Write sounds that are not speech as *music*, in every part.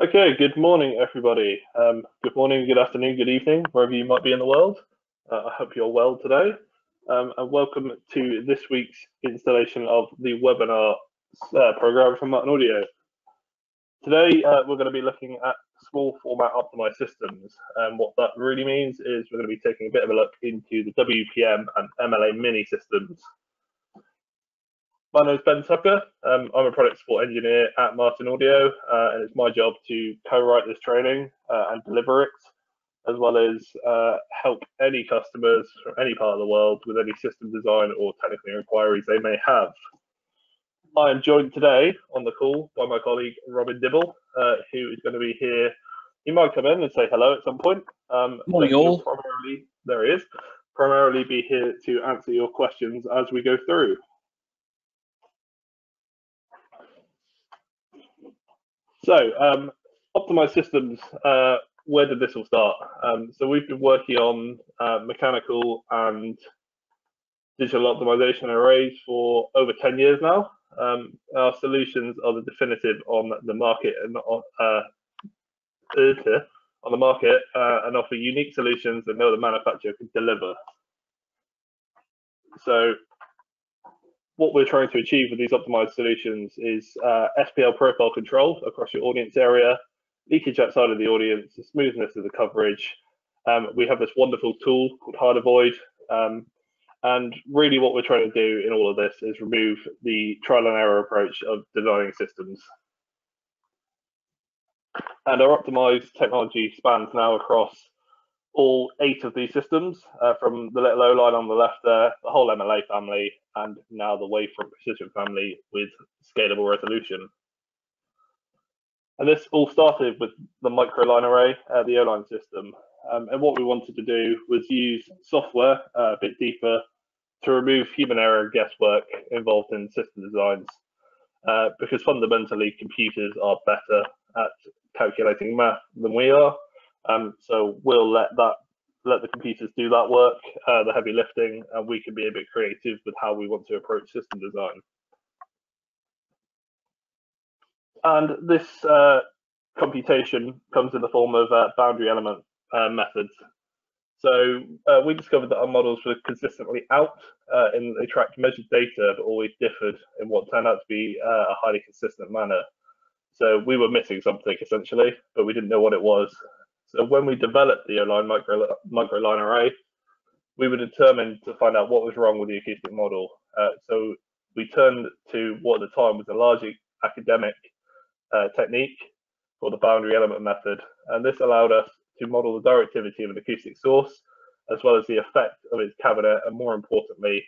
Okay, good morning, everybody. Um, good morning, good afternoon, good evening, wherever you might be in the world. Uh, I hope you're well today. Um, and welcome to this week's installation of the webinar uh, program from Martin Audio. Today, uh, we're going to be looking at small format optimized systems. And what that really means is we're going to be taking a bit of a look into the WPM and MLA mini systems. My name is Ben Tucker. Um, I'm a product support engineer at Martin Audio, uh, and it's my job to co-write this training uh, and deliver it, as well as uh, help any customers from any part of the world with any system design or technical inquiries they may have. I am joined today on the call by my colleague Robin Dibble, uh, who is going to be here. He might come in and say hello at some point. Um, Morning, all. Primarily, there he is. Primarily be here to answer your questions as we go through. So, um, optimized systems, uh, where did this all start? Um, so we've been working on uh, mechanical and digital optimization arrays for over 10 years now. Um, our solutions are the definitive on the market and on, uh, on the market uh, and offer unique solutions that no other manufacturer can deliver. So what we're trying to achieve with these optimized solutions is uh, SPL profile control across your audience area, leakage outside of the audience, the smoothness of the coverage. Um, we have this wonderful tool called Hard Avoid. Um, and really what we're trying to do in all of this is remove the trial and error approach of designing systems. And our optimized technology spans now across all eight of these systems, uh, from the little O line on the left there, the whole MLA family, and now the Wavefront Precision family with scalable resolution. And this all started with the microline array, uh, the O-line system. Um, and what we wanted to do was use software uh, a bit deeper to remove human error and guesswork involved in system designs. Uh, because fundamentally computers are better at calculating math than we are. Um, so we'll let that let the computers do that work, uh, the heavy lifting, and we can be a bit creative with how we want to approach system design. And this uh, computation comes in the form of uh, boundary element uh, methods. So uh, we discovered that our models were consistently out uh, in they tracked measured data, but always differed in what turned out to be a highly consistent manner. So we were missing something essentially, but we didn't know what it was. So when we developed the O-line micro, micro line array, we were determined to find out what was wrong with the acoustic model. Uh, so we turned to what at the time was a largely academic uh, technique called the boundary element method. And this allowed us to model the directivity of an acoustic source, as well as the effect of its cabinet, and more importantly,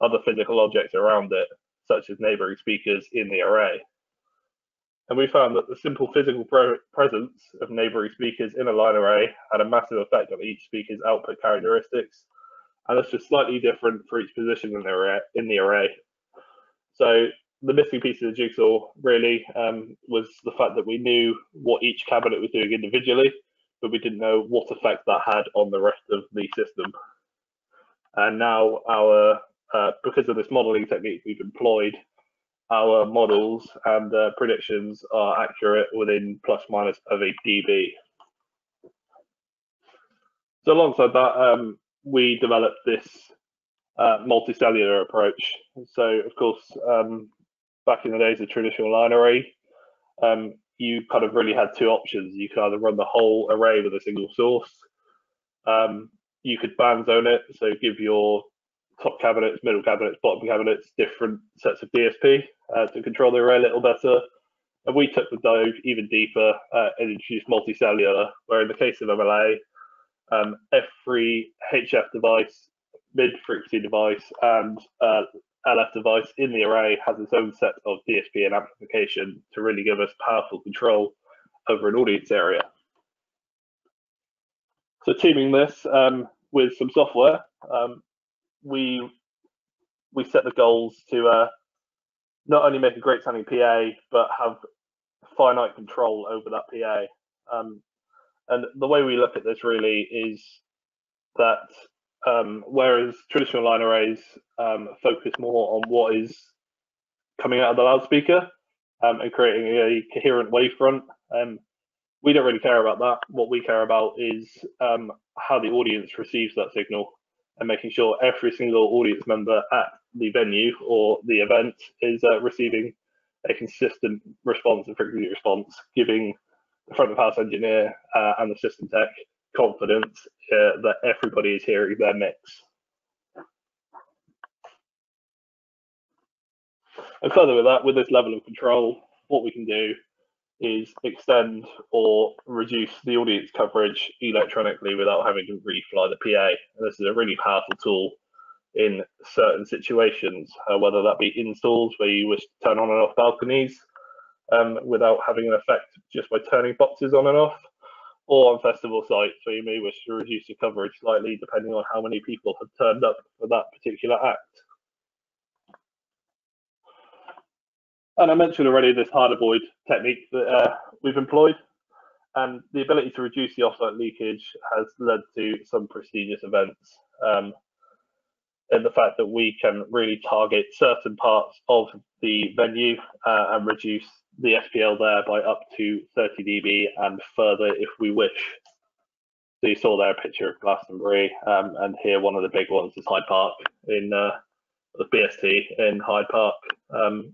other physical objects around it, such as neighboring speakers in the array. And we found that the simple physical presence of neighboring speakers in a line array had a massive effect on each speaker's output characteristics. And this was slightly different for each position in the array. In the array. So the missing piece of the jigsaw really um, was the fact that we knew what each cabinet was doing individually, but we didn't know what effect that had on the rest of the system. And now our, uh, because of this modeling technique we've employed, our models and uh, predictions are accurate within plus minus of a dB. So alongside that, um, we developed this uh, multicellular approach. So of course, um, back in the days of traditional line array, um, you kind of really had two options. You could either run the whole array with a single source. Um, you could band zone it, so give your top cabinets, middle cabinets, bottom cabinets, different sets of DSP uh, to control the array a little better. And we took the dive even deeper uh, and introduced multicellular, where in the case of MLA, um, every HF device, mid frequency device, and uh, LF device in the array has its own set of DSP and amplification to really give us powerful control over an audience area. So teaming this um, with some software, um, we we set the goals to uh, not only make a great sounding PA, but have finite control over that PA. Um, and the way we look at this really is that um, whereas traditional line arrays um, focus more on what is coming out of the loudspeaker um, and creating a coherent wavefront, um, we don't really care about that. What we care about is um, how the audience receives that signal and making sure every single audience member at the venue or the event is uh, receiving a consistent response and frequency response, giving the front of house engineer uh, and the system tech confidence uh, that everybody is hearing their mix. And further with that, with this level of control, what we can do is extend or reduce the audience coverage electronically without having to refly the PA. And this is a really powerful tool in certain situations, uh, whether that be installs where you wish to turn on and off balconies um, without having an effect just by turning boxes on and off, or on festival sites where you may wish to reduce the coverage slightly depending on how many people have turned up for that particular act. And I mentioned already this hard avoid technique that uh, we've employed. And the ability to reduce the offsite leakage has led to some prestigious events. Um, and the fact that we can really target certain parts of the venue uh, and reduce the SPL there by up to 30 dB and further if we wish. So you saw there a picture of Glastonbury, um, and here one of the big ones is Hyde Park in uh, the BST in Hyde Park. Um,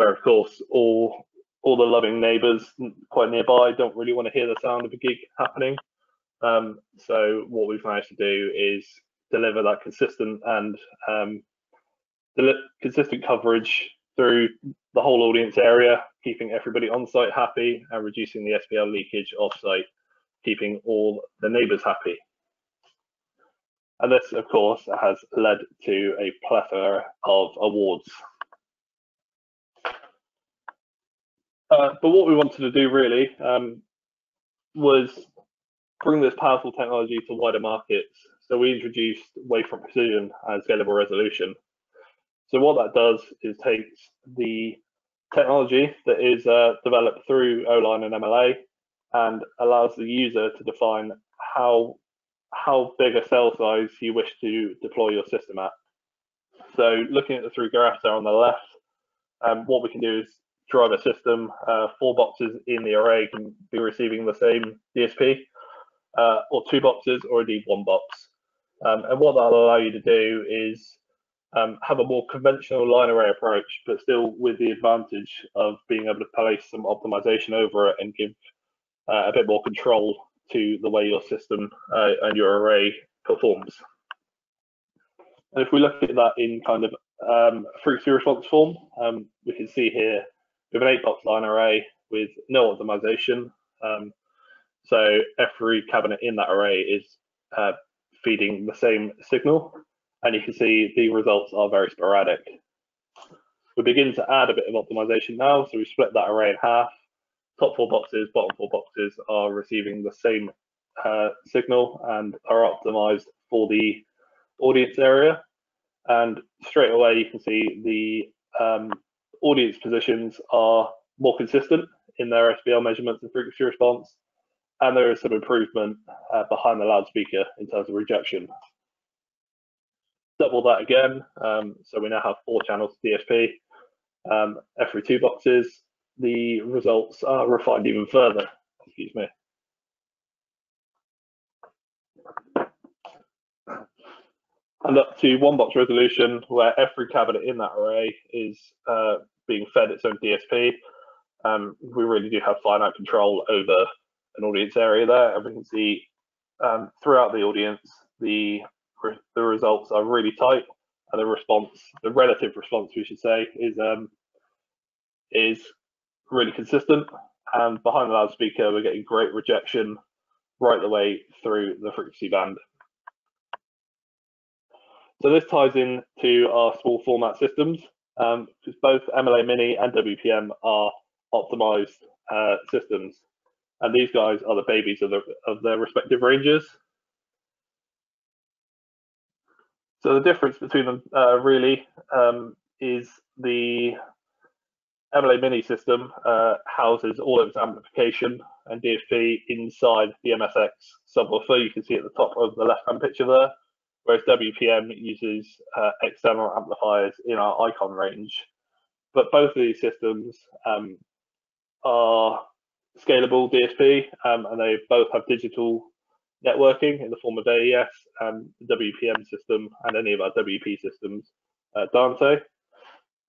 where of course all all the loving neighbours quite nearby don't really want to hear the sound of a gig happening. Um, so what we've managed to do is deliver that consistent and um, consistent coverage through the whole audience area, keeping everybody on site happy and reducing the SPL leakage off site, keeping all the neighbours happy. And this, of course, has led to a plethora of awards Uh, but what we wanted to do really um, was bring this powerful technology to wider markets. So we introduced wavefront precision and scalable resolution. So what that does is takes the technology that is uh, developed through O-line and MLA and allows the user to define how how big a cell size you wish to deploy your system at. So looking at the three graphs there on the left, um, what we can do is driver system, uh, four boxes in the array can be receiving the same DSP, uh, or two boxes, or indeed one box. Um, and what that'll allow you to do is um, have a more conventional line array approach, but still with the advantage of being able to place some optimization over it and give uh, a bit more control to the way your system uh, and your array performs. And if we look at that in kind of um, frequency response form, um, we can see here we have an eight box line array with no optimization. Um, so every cabinet in that array is uh, feeding the same signal. And you can see the results are very sporadic. We begin to add a bit of optimization now. So we split that array in half. Top four boxes, bottom four boxes are receiving the same uh, signal and are optimized for the audience area. And straight away, you can see the um, audience positions are more consistent in their SPL measurements and frequency response, and there is some improvement uh, behind the loudspeaker in terms of rejection. Double that again, um, so we now have four channels DSP, um, every two boxes. The results are refined even further. Excuse me. And up to one box resolution where every cabinet in that array is uh, being fed its own DSP. Um, we really do have finite control over an audience area there, and we can see um, throughout the audience the the results are really tight, and the response, the relative response, we should say, is um, is really consistent. And behind the loudspeaker, we're getting great rejection right the way through the frequency band. So this ties in to our small format systems um, because both MLA Mini and WPM are optimized uh, systems, and these guys are the babies of, the, of their respective ranges. So the difference between them uh, really um, is the MLA Mini system uh, houses all of its amplification and DSP inside the MSX subwoofer. You can see at the top of the left-hand picture there whereas WPM uses uh, external amplifiers in our icon range. But both of these systems um, are scalable DSP, um, and they both have digital networking in the form of AES and the WPM system and any of our WP systems, uh, Dante.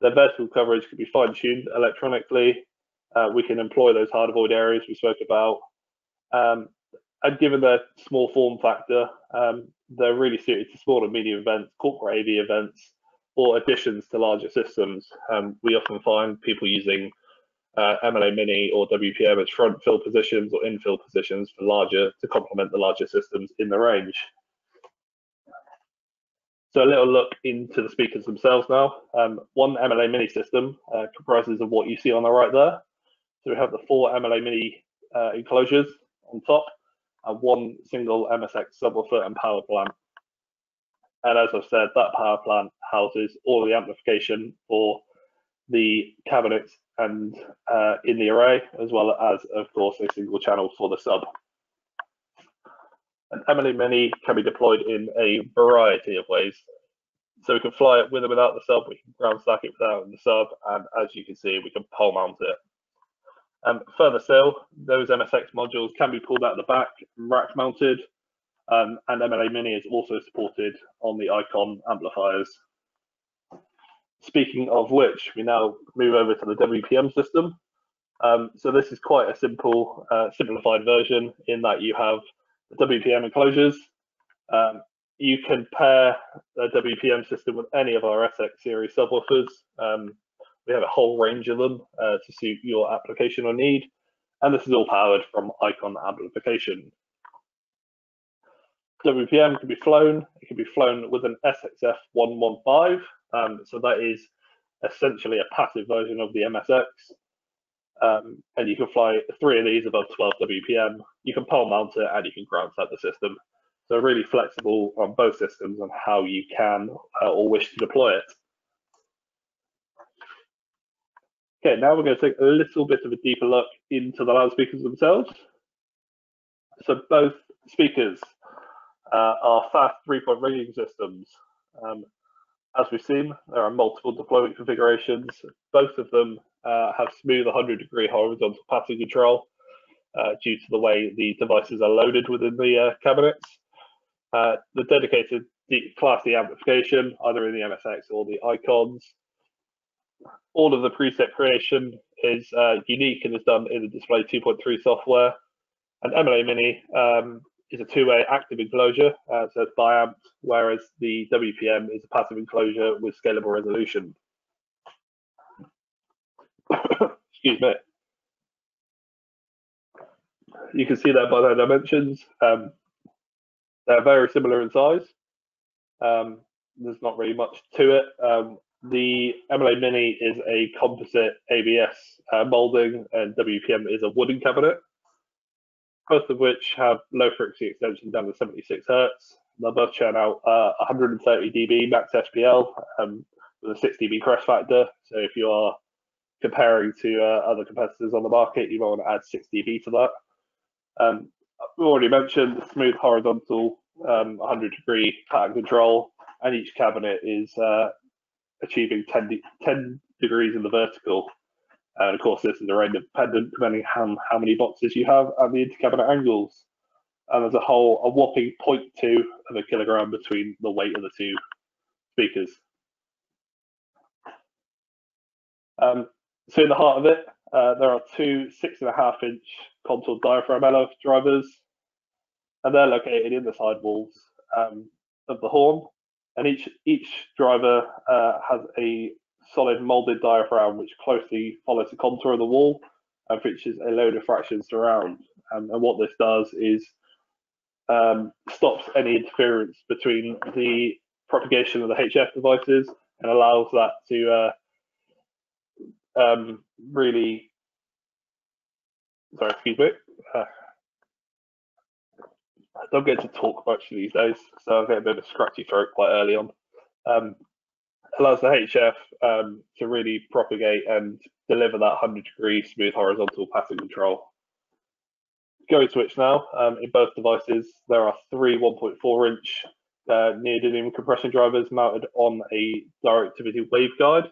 Their vertical coverage can be fine-tuned electronically. Uh, we can employ those hard avoid areas we spoke about. Um, and given their small form factor, um, they're really suited to small and medium events, corporate AV events, or additions to larger systems. Um, we often find people using uh, MLA Mini or WPM as front fill positions or infill positions for larger to complement the larger systems in the range. So a little look into the speakers themselves now. Um, one MLA Mini system uh, comprises of what you see on the right there. So we have the four MLA Mini uh, enclosures on top and one single MSX subwoofer and power plant. And as I've said, that power plant houses all the amplification for the cabinets and uh, in the array, as well as, of course, a single channel for the sub. An MLA Mini can be deployed in a variety of ways. So we can fly it with or without the sub, we can ground stack it without the sub, and as you can see, we can pole mount it. Um, further still, those MSX modules can be pulled out the back, rack mounted, um, and MLA Mini is also supported on the Icon amplifiers. Speaking of which, we now move over to the WPM system. Um, so this is quite a simple, uh, simplified version in that you have the WPM enclosures. Um, you can pair a WPM system with any of our SX series subwoofers. Um, we have a whole range of them uh, to suit your application or need. And this is all powered from Icon amplification. WPM can be flown. It can be flown with an SXF 115. Um, so that is essentially a passive version of the MSX. Um, and you can fly three of these above 12 WPM. You can pole mount it and you can ground set the system. So really flexible on both systems on how you can uh, or wish to deploy it. Okay, now we're going to take a little bit of a deeper look into the loudspeakers themselves. So both speakers uh, are fast three-point rigging systems. Um, as we've seen, there are multiple deployment configurations. Both of them uh, have smooth 100 degree horizontal pattern control uh, due to the way the devices are loaded within the uh, cabinets. Uh, the dedicated Class D amplification, either in the MSX or the Icons. All of the preset creation is uh, unique and is done in the Display 2.3 software. And MLA Mini um, is a two-way active enclosure, uh, so it's biamped, whereas the WPM is a passive enclosure with scalable resolution. *coughs* Excuse me. You can see that by their dimensions. Um, they're very similar in size. Um, there's not really much to it. Um, the MLA Mini is a composite ABS uh, molding, and WPM is a wooden cabinet both of which have low frequency extension down to 76 hertz. They'll both churn out uh, 130 dB max SPL um, with a 6 dB crest factor. So if you are comparing to uh, other competitors on the market, you might want to add 6 dB to that. Um, we already mentioned the smooth horizontal um, 100 degree pattern control, and each cabinet is uh, achieving 10, de 10 degrees in the vertical and of course, this is array dependent depending on how many boxes you have and the intercabinet angles. And there's a whole, a whopping 0.2 of a kilogram between the weight of the two speakers. Um, so in the heart of it, uh, there are two six and a half inch contour diaphragm drivers, and they're located in the sidewalls um, of the horn. And each each driver uh, has a solid molded diaphragm which closely follows the contour of the wall and features a low diffraction surround. Um, and what this does is um, stops any interference between the propagation of the HF devices and allows that to uh, um, really, sorry, excuse me. Uh, don't get to talk much these days, so I get a bit of a scratchy throat quite early on. Um, allows the HF um, to really propagate and deliver that 100 degree smooth horizontal pattern control. Going switch now, um, in both devices, there are three 1.4 inch uh, neodymium compression drivers mounted on a directivity waveguide.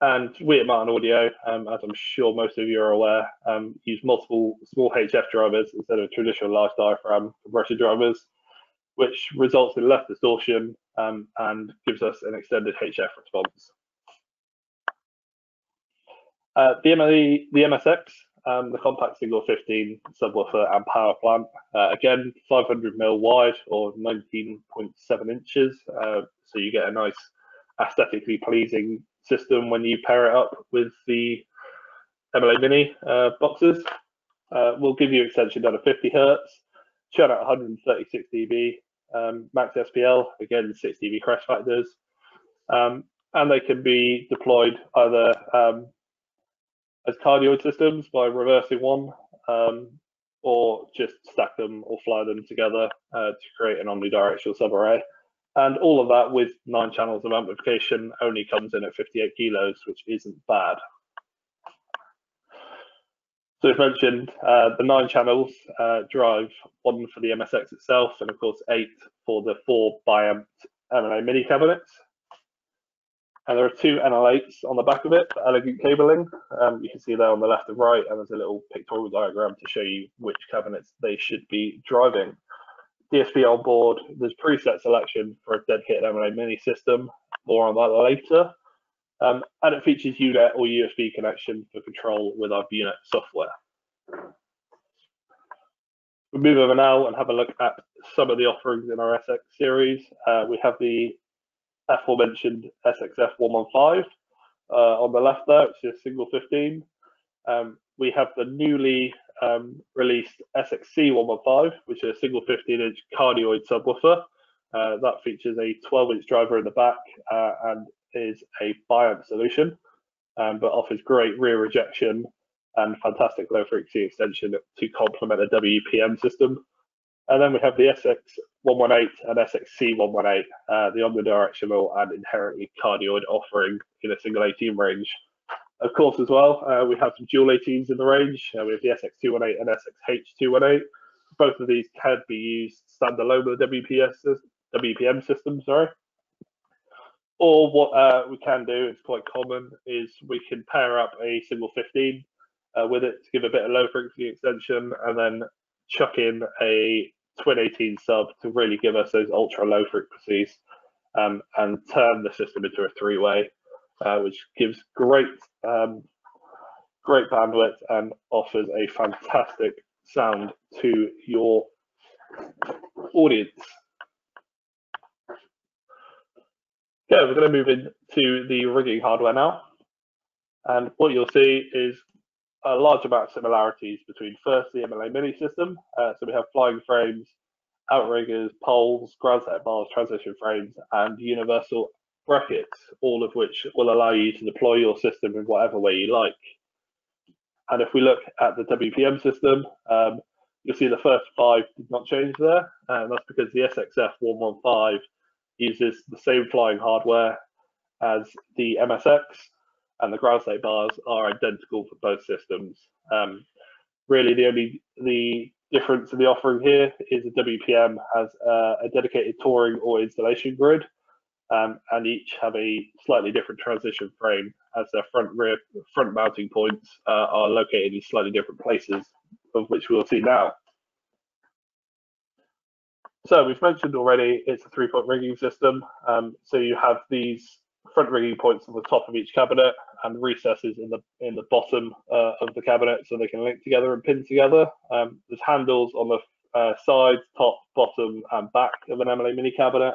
And we at Martin Audio, um, as I'm sure most of you are aware, um, use multiple small HF drivers instead of traditional large diaphragm compressor drivers, which results in less distortion um, and gives us an extended HF response. Uh, the, MLE, the MSX, um, the compact single 15 subwoofer and power plant, uh, again 500 mil wide or 19.7 inches, uh, so you get a nice aesthetically pleasing system when you pair it up with the MLA Mini uh, boxes. Uh, will give you extension down to 50 hertz, churn out 136 dB, um, max SPL, again 6 dB crest factors, um, and they can be deployed either um, as cardioid systems by reversing one, um, or just stack them or fly them together uh, to create an omnidirectional subarray. And all of that with nine channels of amplification only comes in at 58 kilos, which isn't bad. So as mentioned, uh, the nine channels uh, drive one for the MSX itself, and of course eight for the four biamped MLA mini cabinets. And there are two NL8s on the back of it for elegant cabling. Um, you can see there on the left and right, and there's a little pictorial diagram to show you which cabinets they should be driving. DSP on board, there's preset selection for a dedicated MLA mini system, more on that later. Um, and it features VU-NET or USB connection for control with our VU-NET software. We move over now and have a look at some of the offerings in our SX series. Uh, we have the aforementioned SXF 115 uh, on the left there, it's a single 15. Um, we have the newly um, released SXC 115, which is a single 15 inch cardioid subwoofer. Uh, that features a 12 inch driver in the back uh, and is a biamp solution, um, but offers great rear rejection and fantastic low frequency extension to complement a WPM system. And then we have the SX118 and SXC118, uh, the omnidirectional and inherently cardioid offering in a single 18 range. Of course, as well, uh, we have some dual 18s in the range. Uh, we have the SX218 and SXH218. Both of these can be used standalone with WPS, WPM system, sorry. Or what uh, we can do, it's quite common, is we can pair up a single 15 uh, with it to give a bit of low frequency extension and then chuck in a twin 18 sub to really give us those ultra low frequencies um, and turn the system into a three way, uh, which gives great um, great bandwidth and offers a fantastic sound to your audience. Okay, we're going to move into the rigging hardware now. And what you'll see is a large amount of similarities between first the MLA mini system. Uh, so we have flying frames, outriggers, poles, ground set bars, transition frames, and universal brackets, all of which will allow you to deploy your system in whatever way you like. And if we look at the WPM system, um, you'll see the first five did not change there. And that's because the SXF 115 uses the same flying hardware as the MSX, and the ground stack bars are identical for both systems. Um, really, the only the difference in the offering here is the WPM has uh, a dedicated touring or installation grid, um, and each have a slightly different transition frame as their front rear front mounting points uh, are located in slightly different places, of which we'll see now. So we've mentioned already it's a three-point rigging system. Um, so you have these front rigging points on the top of each cabinet and recesses in the in the bottom uh, of the cabinet so they can link together and pin together. Um, there's handles on the uh, sides, top, bottom, and back of an MLA mini cabinet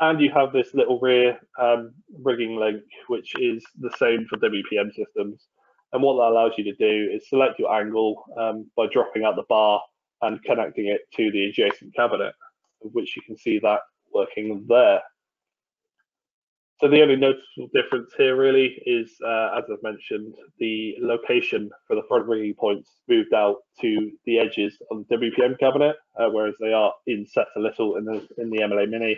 and you have this little rear um, rigging link, which is the same for WPM systems. And what that allows you to do is select your angle um, by dropping out the bar and connecting it to the adjacent cabinet, which you can see that working there. So the only noticeable difference here really is, uh, as I've mentioned, the location for the front rigging points moved out to the edges of the WPM cabinet, uh, whereas they are inset a little in the in the MLA Mini.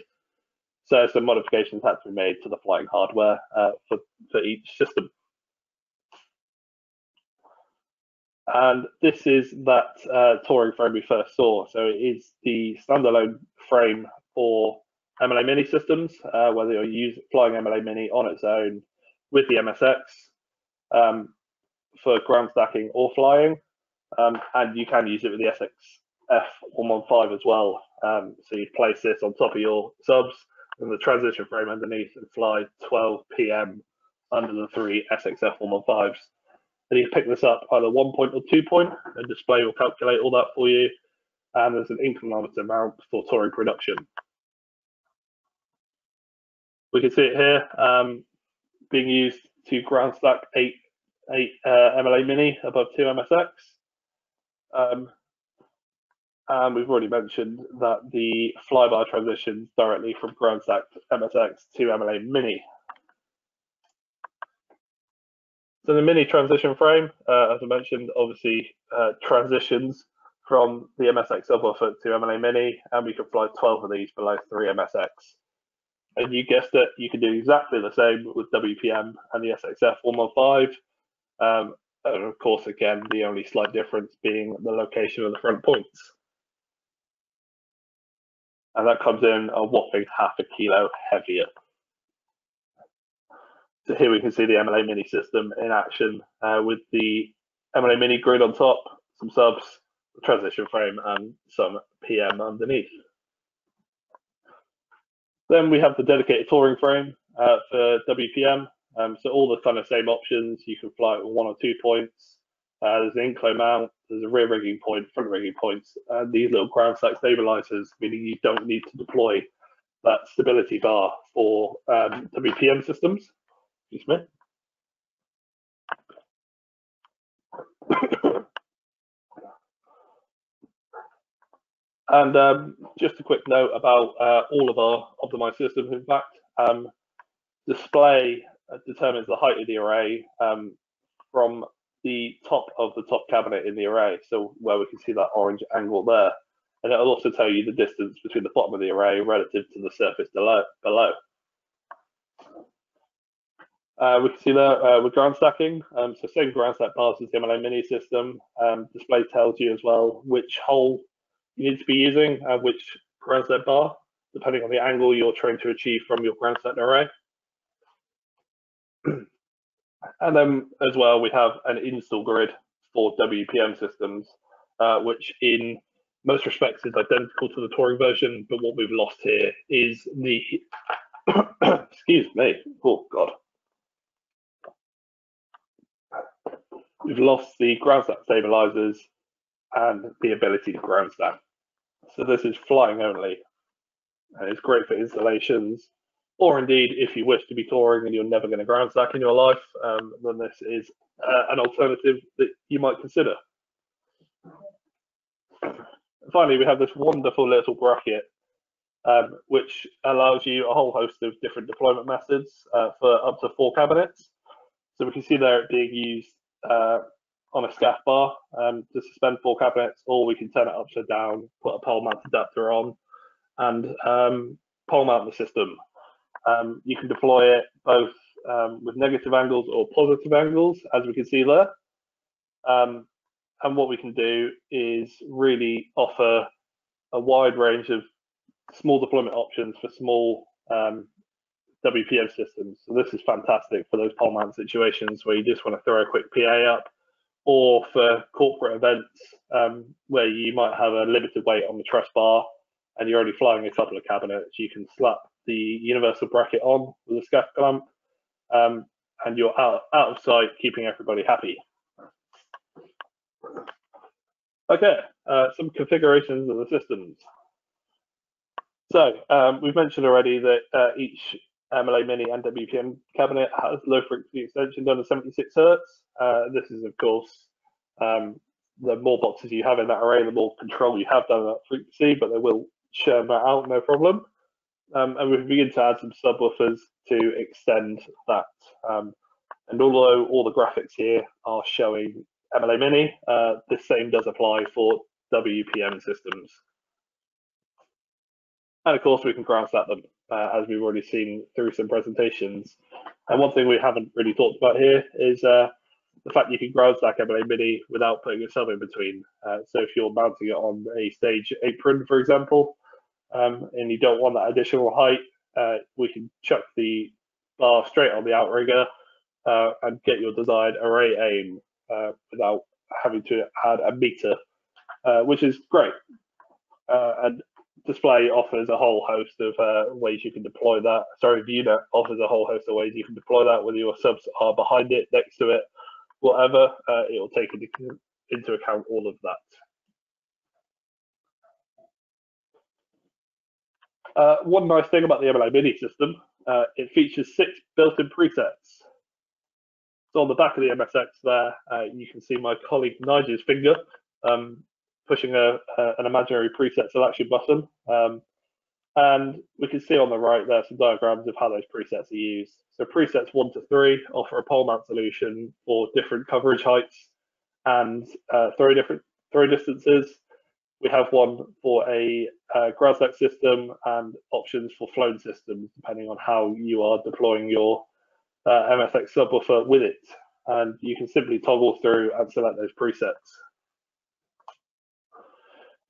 So some modifications had to be made to the flying hardware uh, for, for each system. And this is that uh, touring frame we first saw. So it is the standalone frame for MLA Mini systems, uh, whether you're flying MLA Mini on its own with the MSX um, for ground stacking or flying, um, and you can use it with the SXF 115 as well. Um, so you place this on top of your subs and the transition frame underneath and fly 12 WPM under the three SXF 115s. And you pick this up either one point or two point, and display will calculate all that for you. And there's an inclinometer mount for touring production. We can see it here um, being used to ground stack eight, eight uh, MLA Mini above two MSX. Um, and we've already mentioned that the flyby transitions directly from ground stacked MSX to MLA Mini. So the Mini transition frame, uh, as I mentioned, obviously uh, transitions from the MSX subwoofer to MLA Mini, and we can fly 12 of these below 3 MSX. And you guessed it, you can do exactly the same with WPM and the SXF 115. Um, and of course, again, the only slight difference being the location of the front points. And that comes in a whopping half a kilo heavier. So here we can see the MLA Mini system in action uh, with the MLA Mini grid on top, some subs, transition frame, and some WPM underneath. Then we have the dedicated touring frame uh, for WPM. Um, so all the kind of same options. You can fly with one or two points. Uh, there's an incline mount. There's a rear rigging point, front rigging points, and these little ground stack stabilizers, meaning you don't need to deploy that stability bar for um, WPM systems. Excuse me. *coughs* And um, just a quick note about uh, all of our optimized systems. In fact, um, display uh, determines the height of the array um, from the top of the top cabinet in the array. So where we can see that orange angle there. And it'll also tell you the distance between the bottom of the array relative to the surface below. Uh, we can see that uh, with ground stacking. Um, so same ground stack bars as the MLA mini system. Um, display tells you as well which hole you need to be using uh, which ground stack bar, depending on the angle you're trying to achieve from your ground stack array. And then as well, we have an install grid for WPM systems, uh, which in most respects is identical to the touring version, but what we've lost here is the, *coughs* excuse me, oh God. We've lost the ground stack stabilizers and the ability to ground stack. So this is flying only. And it's great for installations, or indeed, if you wish to be touring and you're never going to ground stack in your life, um, then this is uh, an alternative that you might consider. Finally, we have this wonderful little bracket, um, which allows you a whole host of different deployment methods uh, for up to four cabinets. So we can see there it being used uh, on a SCAF bar um, to suspend four cabinets, or we can turn it upside down, put a pole mount adapter on, and um, pole mount the system. Um, you can deploy it both um, with negative angles or positive angles, as we can see there. Um, and what we can do is really offer a wide range of small deployment options for small um, WPM systems. So this is fantastic for those pole mount situations where you just want to throw a quick PA up or for corporate events um, where you might have a limited weight on the truss bar and you're only flying a couple of cabinets, you can slap the universal bracket on with a SCAF clamp um, and you're out, out of sight, keeping everybody happy. Okay, uh, some configurations of the systems. So um, we've mentioned already that uh, each MLA Mini and WPM cabinet has low frequency extension done at 76 hertz. Uh, this is, of course, um, the more boxes you have in that array, the more control you have done that frequency, but they will churn that out, no problem. Um, and we've begin to add some subwoofers to extend that. Um, and although all the graphics here are showing MLA Mini, uh, the same does apply for WPM systems. And of course, we can ground set them, uh, as we've already seen through some presentations. And one thing we haven't really talked about here is uh, the fact you can ground stack MLA Mini without putting a sub in between. Uh, so if you're mounting it on a stage apron, for example, um, and you don't want that additional height, uh, we can chuck the bar straight on the outrigger uh, and get your desired array aim uh, without having to add a meter, uh, which is great. Uh, and display offers a whole host of uh, ways you can deploy that. Sorry, VU-NET offers a whole host of ways you can deploy that, whether your subs are behind it, next to it, whatever. It will take into account all of that. Uh, one nice thing about the MLA Mini system, uh, it features six built-in presets. So on the back of the MSX there, uh, you can see my colleague Nigel's finger um, pushing a, a, an imaginary preset selection button. Um, and we can see on the right there some diagrams of how those presets are used. So presets one to three offer a pole mount solution for different coverage heights and uh, throw different throw distances. We have one for a uh, Grasnet system and options for flown systems, depending on how you are deploying your uh, MSX subwoofer with it. And you can simply toggle through and select those presets.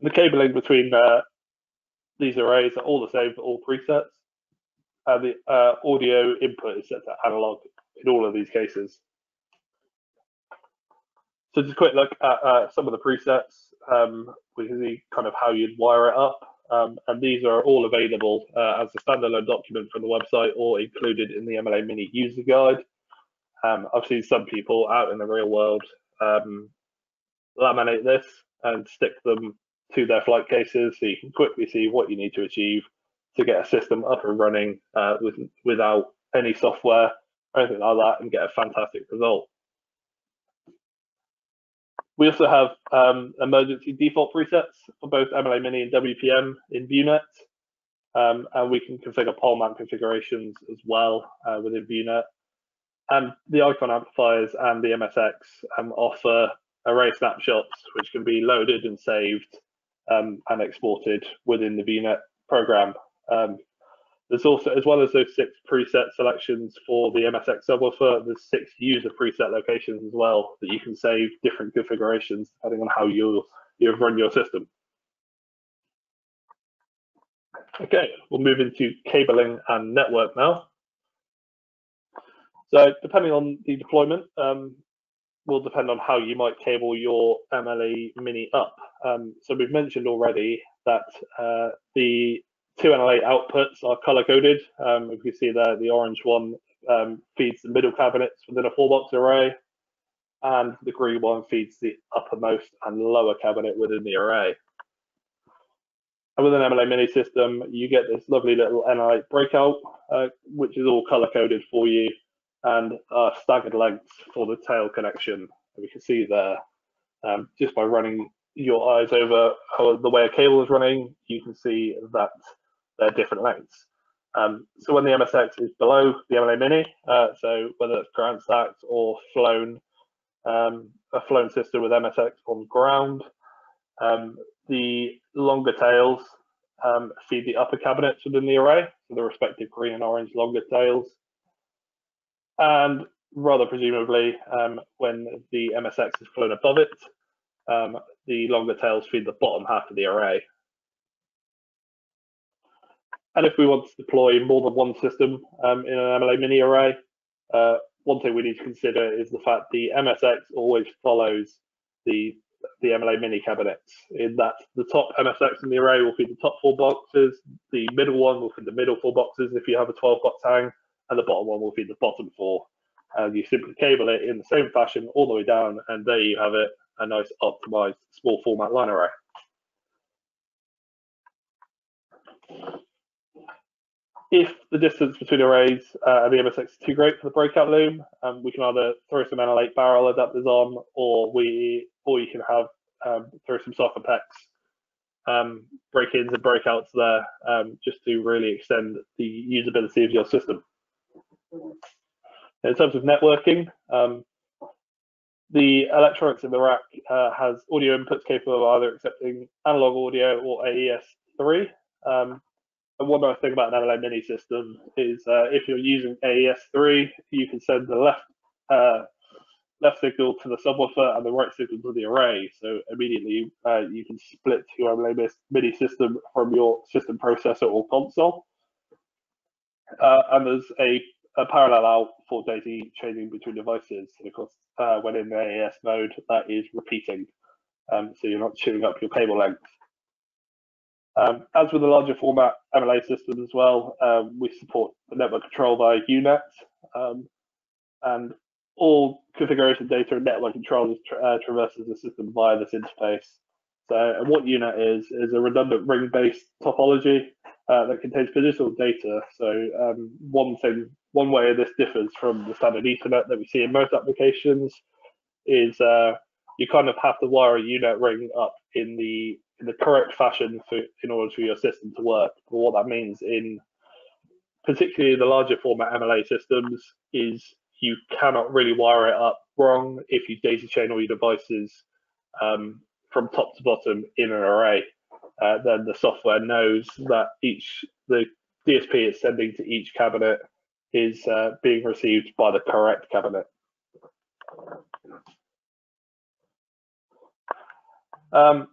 The cabling between uh, these arrays are all the same for all presets. And the uh, audio input is set to analog in all of these cases. So just a quick look at uh, some of the presets. Um, we can see kind of how you'd wire it up. Um, and these are all available uh, as a standalone document from the website or included in the MLA Mini user guide. Um, I've seen some people out in the real world um, laminate this and stick them to their flight cases so you can quickly see what you need to achieve to get a system up and running uh, with, without any software or anything like that and get a fantastic result. We also have um, emergency default presets for both MLA Mini and WPM in VU-NET. Um, and we can configure pole mount configurations as well uh, within ViewNet. And the icon amplifiers and the MSX um, offer array snapshots, which can be loaded and saved um, and exported within the VU-NET program. There's also, as well as those six preset selections for the MSX subwoofer, there's six user preset locations as well that you can save different configurations depending on how you you've run your system. Okay, we'll move into cabling and network now. So depending on the deployment, um, will depend on how you might cable your MLE Mini up. Um, so we've mentioned already that uh, the two NL8 outputs are color coded. Um, if you see there, the orange one um, feeds the middle cabinets within a four box array, and the green one feeds the uppermost and lower cabinet within the array. And with an MLA mini system, you get this lovely little NL8 breakout, uh, which is all color coded for you, and uh, staggered lengths for the tail connection. we can see there, um, just by running your eyes over the way a cable is running, you can see that they're different lengths. Um, so when the MSX is below the MLA Mini, uh, so whether it's ground stacked or flown, um, a flown system with MSX on ground, um, the longer tails um, feed the upper cabinets within the array, so the respective green and orange longer tails. And rather presumably, um, when the MSX is flown above it, um, the longer tails feed the bottom half of the array. And if we want to deploy more than one system um, in an MLA mini array, uh, one thing we need to consider is the fact the MSX always follows the the MLA mini cabinets in that the top MSX in the array will feed the top four boxes, the middle one will feed the middle four boxes if you have a 12 box hang, and the bottom one will feed the bottom four. And you simply cable it in the same fashion all the way down, and there you have it, a nice optimized small format line array. If the distance between arrays uh, and the MSX is too great for the breakout loom, um, we can either throw some NL8 barrel adapters on, or we, or you can have um, throw some socket packs, um, break-ins and breakouts there, um, just to really extend the usability of your system. In terms of networking, um, the electronics in the rack uh, has audio inputs capable of either accepting analog audio or AES3. Um, one nice thing about an MLA mini system is uh, if you're using AES3, you can send the left uh, left signal to the subwoofer and the right signal to the array. So immediately uh, you can split your MLA mini system from your system processor or console. Uh, and there's a a parallel out for daisy chaining between devices. And of course, uh, when in the AES mode, that is repeating. Um, so you're not chewing up your cable length. Um, as with the larger format MLA systems as well, um, we support the network control via UNet. Um, and all configuration data and network control tra uh, traverses the system via this interface. So what UNet is, is a redundant ring-based topology uh, that contains physical data. So um, one thing, one way this differs from the standard Ethernet that we see in most applications is uh, you kind of have to wire a UNet ring up in the in the correct fashion for in order for your system to work. But what that means in particularly the larger format MLA systems is you cannot really wire it up wrong if you daisy chain all your devices um, from top to bottom in an array. Uh, then the software knows that each the DSP is sending to each cabinet is uh, being received by the correct cabinet. Um,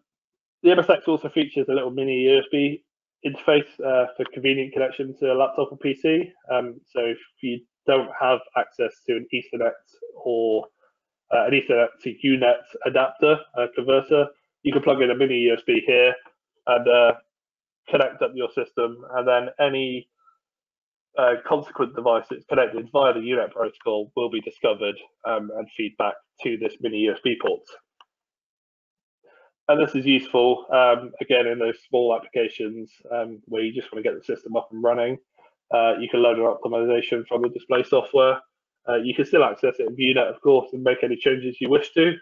the MSX also features a little mini USB interface uh, for convenient connection to a laptop or PC. Um, so if you don't have access to an Ethernet or uh, an Ethernet to UNet adapter uh, converter, you can plug in a mini USB here and uh, connect up your system, and then any uh, consequent device that's connected via the UNet protocol will be discovered um, and feed back to this mini USB port. And this is useful, um, again, in those small applications um, where you just want to get the system up and running. Uh, you can load an optimization from the display software. Uh, you can still access it in VU-NET, of course, and make any changes you wish to.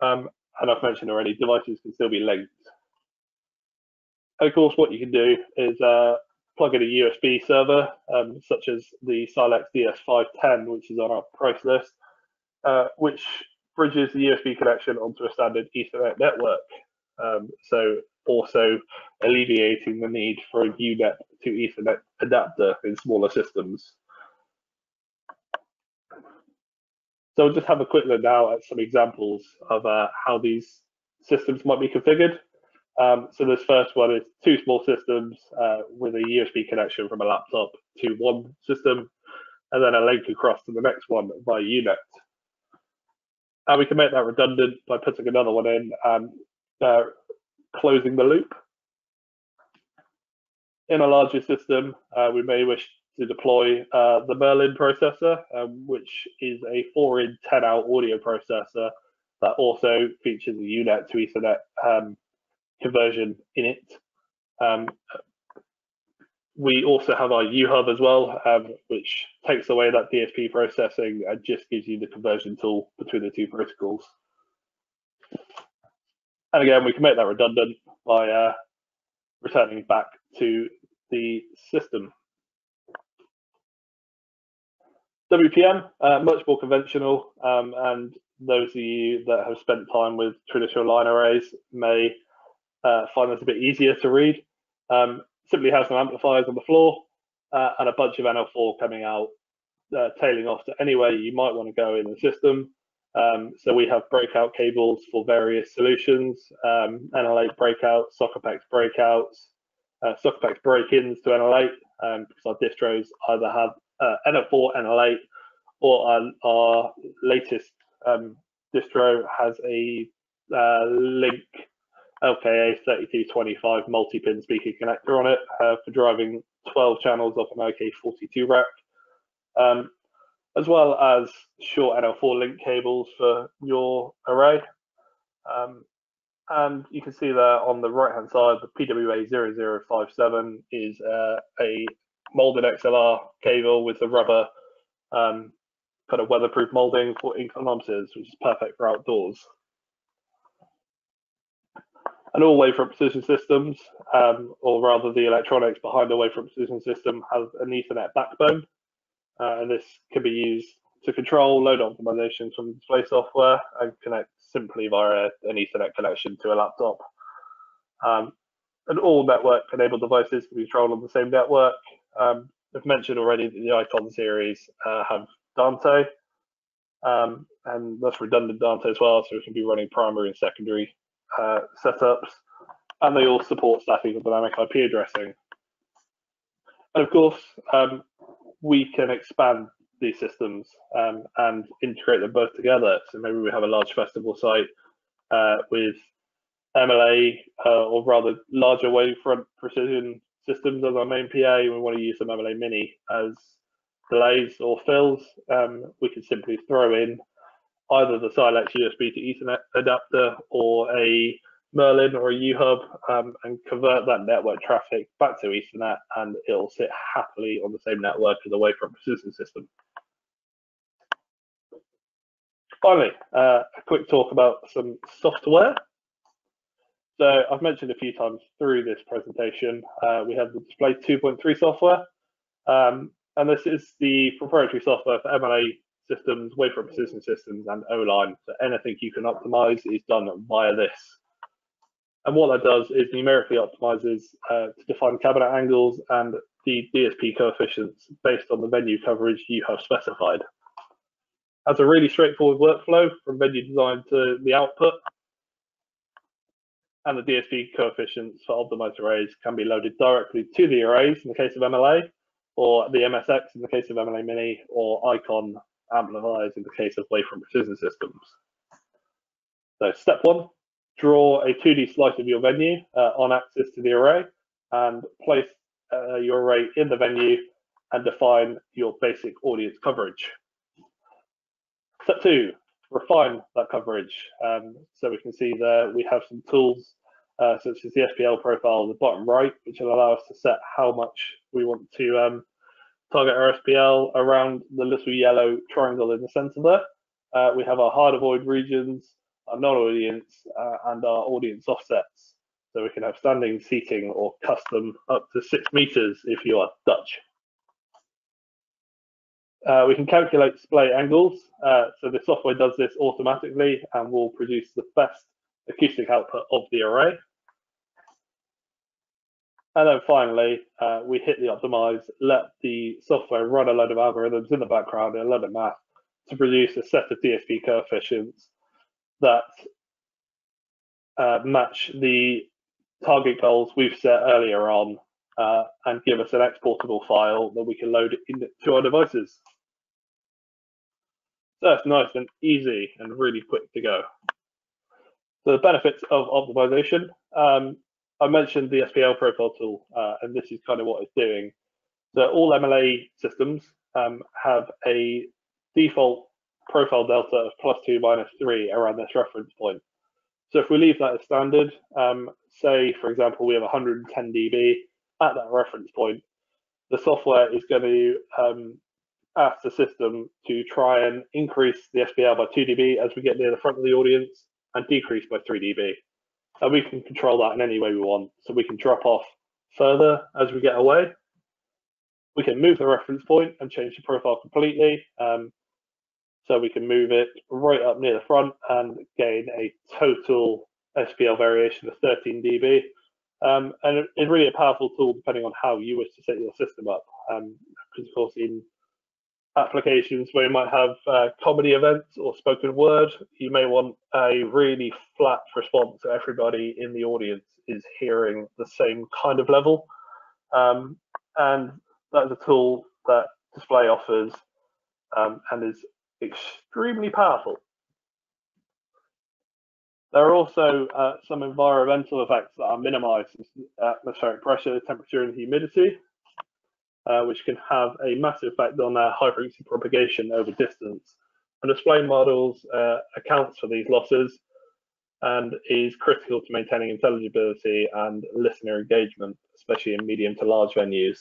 Um, and I've mentioned already, devices can still be linked. And of course, what you can do is uh, plug in a USB server, um, such as the Silex DS510, which is on our price list, uh, which bridges the USB connection onto a standard Ethernet network. Um, so also alleviating the need for a UNet to Ethernet adapter in smaller systems. So we'll just have a quick look now at some examples of uh, how these systems might be configured. Um, so this first one is two small systems uh, with a USB connection from a laptop to one system, and then a link across to the next one via UNet. And we can make that redundant by putting another one in and uh, closing the loop. In a larger system, uh, we may wish to deploy uh, the Merlin processor, um, which is a 4 in 10 out audio processor that also features a UNet to Ethernet um, conversion in it. Um, we also have our UHub as well, um, which takes away that DSP processing and just gives you the conversion tool between the two protocols. And again, we can make that redundant by uh, returning back to the system. WPM, uh, much more conventional, um, and those of you that have spent time with traditional line arrays may uh, find this a bit easier to read. Um, simply has some amplifiers on the floor uh, and a bunch of NL4 coming out, uh, tailing off to anywhere you might want to go in the system. Um, so we have breakout cables for various solutions, um, NL8 breakouts, Socapex breakouts, uh, break-ins to NL8, um, because our distros either have uh, NL4, NL8, or our, our latest um, distro has a uh, link LKA 3225 multi-pin speaker connector on it uh, for driving 12 channels off an iK42 rack. Um, as well as short NL4 link cables for your array. Um, and you can see there on the right hand side, the PWA0057 is uh, a molded XLR cable with the rubber um, kind of weatherproof molding for inclinometers, which is perfect for outdoors. And all wavefront precision systems, um, or rather the electronics behind the wavefront precision system, has an Ethernet backbone. Uh, and this can be used to control load optimizations from display software and connect simply via an Ethernet connection to a laptop. Um, and all network enabled devices can be controlled on the same network. Um, I've mentioned already that the iKON series uh, have Dante, um, and that's redundant Dante as well, so it can be running primary and secondary uh, setups. And they all support static or dynamic IP addressing. And of course, um, we can expand these systems um, and integrate them both together. So maybe we have a large festival site uh, with MLA uh, or rather larger wavefront precision systems as our main PA. And we want to use some MLA Mini as delays or fills. Um, we can simply throw in either the Silex USB to Ethernet adapter or a Merlin or a U-Hub um, and convert that network traffic back to Ethernet and it'll sit happily on the same network as a wavefront precision system. Finally, uh, a quick talk about some software. So I've mentioned a few times through this presentation, uh, we have the Display 2.3 software. Um, and this is the proprietary software for MLA systems, wavefront precision systems, and O-line. So anything you can optimize is done via this. And what that does is numerically optimizes uh, to define cabinet angles and the DSP coefficients based on the venue coverage you have specified. Has a really straightforward workflow from venue design to the output. And the DSP coefficients for optimized arrays can be loaded directly to the arrays in the case of MLA, or the MSX in the case of MLA Mini, or iKON amplifiers in the case of wavefront precision systems. So step one, draw a 2D slice of your venue uh, on axis to the array and place uh, your array in the venue and define your basic audience coverage. Step two, refine that coverage. Um, so we can see there we have some tools uh, such as the SPL profile at the bottom right, which will allow us to set how much we want to um, target RSPL around the little yellow triangle in the center there. Uh, we have our hard avoid regions, our non-audience, uh, and our audience offsets. So we can have standing, seating, or custom up to six meters if you are Dutch. Uh, we can calculate display angles. Uh, so the software does this automatically and will produce the best acoustic output of the array. And then finally, uh, we hit the optimize, let the software run a load of algorithms in the background and a load of math to produce a set of DSP coefficients that uh, match the target goals we've set earlier on uh, and give us an exportable file that we can load into our devices. So that's nice and easy and really quick to go. So the benefits of optimization. Um, I mentioned the SPL profile tool, uh, and this is kind of what it's doing. So all MLA systems um, have a default profile delta of plus two minus three around this reference point. So if we leave that as standard, um, say for example we have 110 dB at that reference point, the software is going to um, ask the system to try and increase the SPL by 2 dB as we get near the front of the audience and decrease by 3 dB. And we can control that in any way we want. So we can drop off further as we get away. We can move the reference point and change the profile completely. Um, so we can move it right up near the front and gain a total SPL variation of 13 dB. Um, and it's really a powerful tool depending on how you wish to set your system up. Um, because of course, in applications where you might have uh, comedy events or spoken word, you may want a really flat response so everybody in the audience is hearing the same kind of level. Um, and that's a tool that Display offers um, and is extremely powerful. There are also uh, some environmental effects that are minimized, atmospheric pressure, temperature, and humidity, uh, which can have a massive effect on their high frequency propagation over distance. And display models uh, accounts for these losses and is critical to maintaining intelligibility and listener engagement, especially in medium to large venues.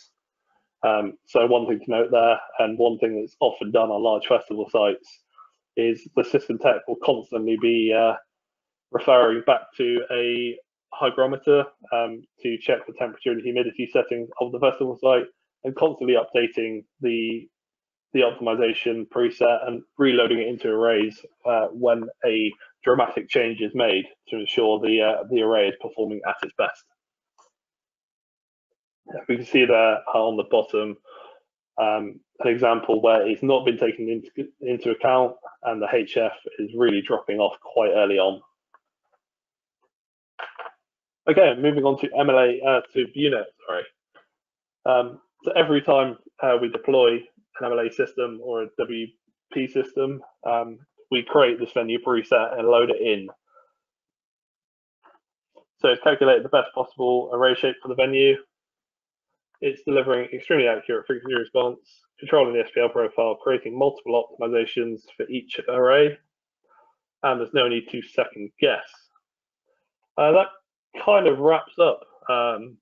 Um, so one thing to note there, and one thing that's often done on large festival sites, is the system tech will constantly be uh, referring back to a hygrometer um, to check the temperature and humidity settings of the festival site and constantly updating the the optimization preset and reloading it into arrays uh, when a dramatic change is made to ensure the uh, the array is performing at its best. We can see there on the bottom um, an example where it's not been taken into, into account and the HF is really dropping off quite early on. Okay, moving on to MLA uh, to VU-NET, sorry. Um, so every time uh, we deploy an MLA system or a WP system, um, we create this venue preset and load it in. So it's calculated the best possible array shape for the venue. It's delivering extremely accurate frequency response, controlling the SPL profile, creating multiple optimizations for each array, and there's no need to second guess. Uh, that kind of wraps up um,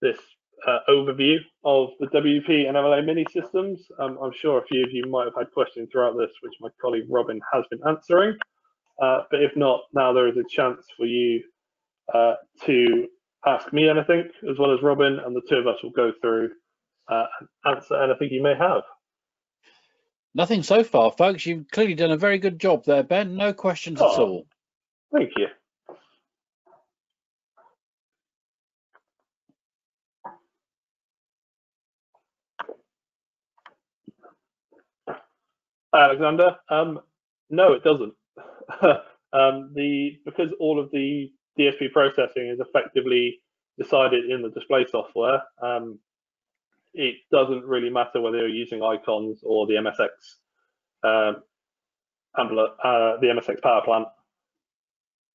this uh, overview of the WP and MLA mini systems. Um, I'm sure a few of you might have had questions throughout this, which my colleague Robin has been answering. Uh, but if not, now there is a chance for you uh, to ask me anything, as well as Robin, and the two of us will go through uh, and answer anything you may have. Nothing so far, folks. You've clearly done a very good job there, Ben. No questions oh, at all. Thank you. Alexander, um, no, it doesn't. *laughs* um, the because all of the DSP processing is effectively decided in the display software. Um, it doesn't really matter whether you're using iKONs or the MSX um, uh, the MSX power plant.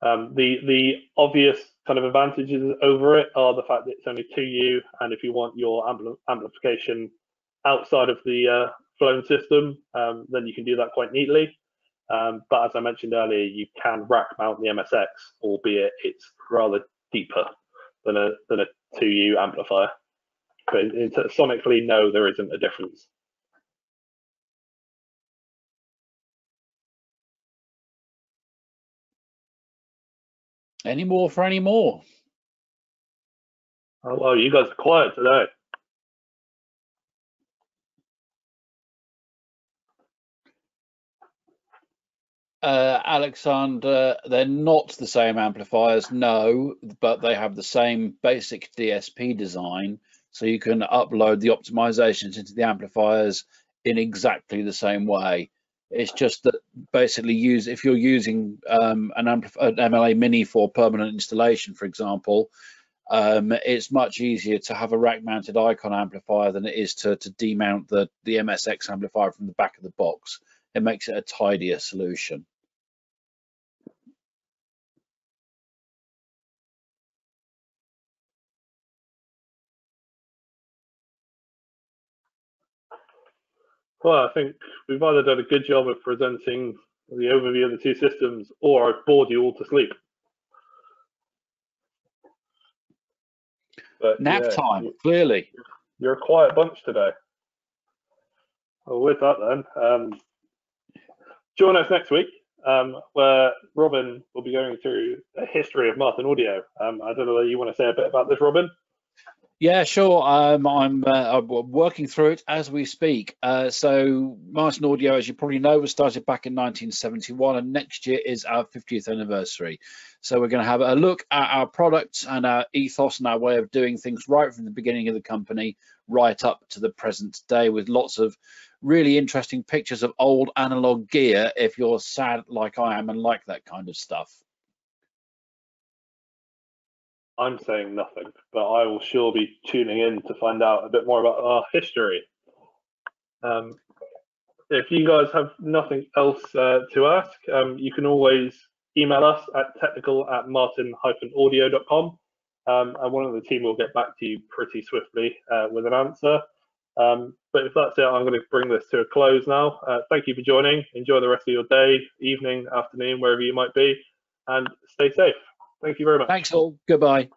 Um, the the obvious kind of advantages over it are the fact that it's only 2U, and if you want your ampl amplification outside of the uh, flown system, um, then you can do that quite neatly. Um, but as I mentioned earlier, you can rack mount the MSX, albeit it's rather deeper than a than a 2U amplifier. But in, in, sonically, no, there isn't a difference. Any more for any more? Oh, well, you guys are quiet today. Uh, Alexander, they're not the same amplifiers, no, but they have the same basic DSP design. So you can upload the optimizations into the amplifiers in exactly the same way. It's just that basically use if you're using um, an, an, MLA Mini for permanent installation, for example, um, it's much easier to have a rack-mounted iKON amplifier than it is to, to demount the, the MSX amplifier from the back of the box it makes it a tidier solution. Well, I think we've either done a good job of presenting the overview of the two systems or I've bored you all to sleep. But, Nap yeah, time, clearly. You're a quiet bunch today. Well, with that then, um, Join us next week, um, where Robin will be going through a history of Martin Audio. Um, I don't know whether you want to say a bit about this, Robin. Yeah, sure. Um, I'm, uh, working through it as we speak. Uh, so Martin Audio, as you probably know, was started back in 1971, and next year is our 50th anniversary. So we're going to have a look at our products and our ethos and our way of doing things right from the beginning of the company right up to the present day with lots of really interesting pictures of old analog gear if you're sad like I am and like that kind of stuff. I'm saying nothing, but I will sure be tuning in to find out a bit more about our history. Um, if you guys have nothing else uh, to ask, um, you can always email us at technical at martin-audio.com um, and one of the team will get back to you pretty swiftly uh, with an answer. Um, but if that's it, I'm going to bring this to a close now. Uh, thank you for joining. Enjoy the rest of your day, evening, afternoon, wherever you might be, and stay safe. Thank you very much. Thanks all. Goodbye.